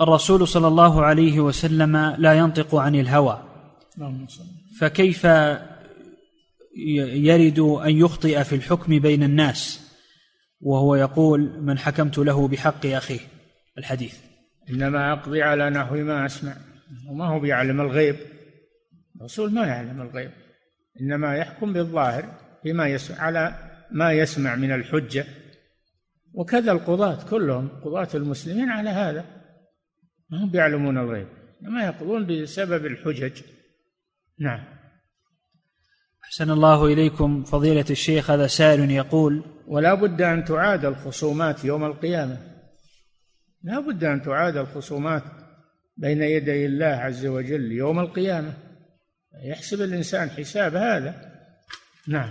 الرسول صلى الله عليه وسلم لا ينطق عن الهوى. فكيف يرد أن يخطئ في الحكم بين الناس؟ وهو يقول من حكمت له بحق أخيه. الحديث. إنما أقضي على نحو ما أسمع. وما هو بيعلم الغيب. الرسول ما يعلم الغيب. إنما يحكم بالظاهر بما يسمع على ما يسمع من الحجة. وكذا القضاة كلهم قضاة المسلمين على هذا. ما هم بيعلمون الغيب إنما يقضون بسبب الحجج. نعم. أحسن الله إليكم فضيلة الشيخ هذا سائل يقول ولا بد أن تعاد الخصومات يوم القيامة. لا بد أن تعاد الخصومات بين يدي الله عز وجل يوم القيامة. يحسب الإنسان حساب هذا. نعم.